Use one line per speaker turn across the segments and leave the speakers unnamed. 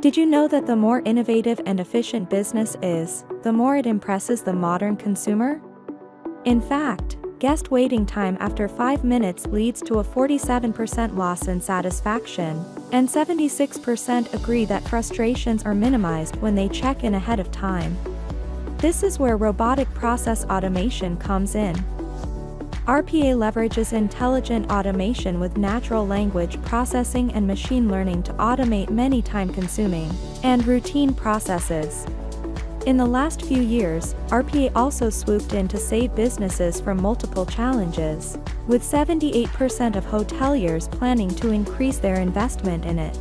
Did you know that the more innovative and efficient business is, the more it impresses the modern consumer? In fact, guest waiting time after 5 minutes leads to a 47% loss in satisfaction, and 76% agree that frustrations are minimized when they check in ahead of time. This is where robotic process automation comes in. RPA leverages intelligent automation with natural language processing and machine learning to automate many time-consuming and routine processes. In the last few years, RPA also swooped in to save businesses from multiple challenges, with 78% of hoteliers planning to increase their investment in it.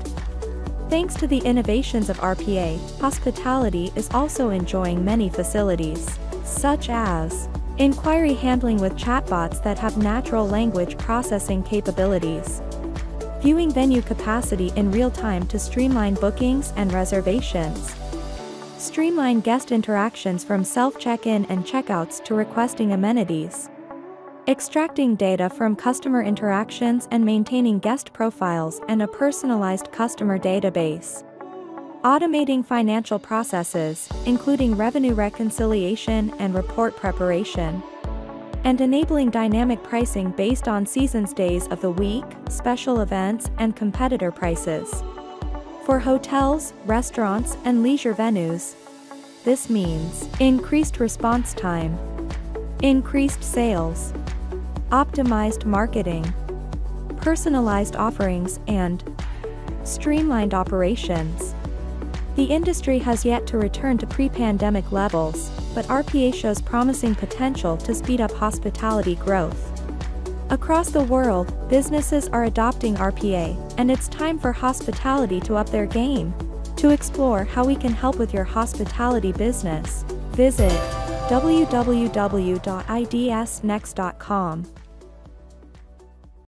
Thanks to the innovations of RPA, hospitality is also enjoying many facilities, such as Inquiry handling with chatbots that have natural language processing capabilities. Viewing venue capacity in real time to streamline bookings and reservations. Streamline guest interactions from self-check-in and checkouts to requesting amenities. Extracting data from customer interactions and maintaining guest profiles and a personalized customer database. Automating financial processes, including revenue reconciliation and report preparation. And enabling dynamic pricing based on seasons days of the week, special events, and competitor prices. For hotels, restaurants, and leisure venues, this means increased response time, increased sales, optimized marketing, personalized offerings, and streamlined operations. The industry has yet to return to pre-pandemic levels, but RPA shows promising potential to speed up hospitality growth. Across the world, businesses are adopting RPA, and it's time for hospitality to up their game. To explore how we can help with your hospitality business, visit www.idsnext.com.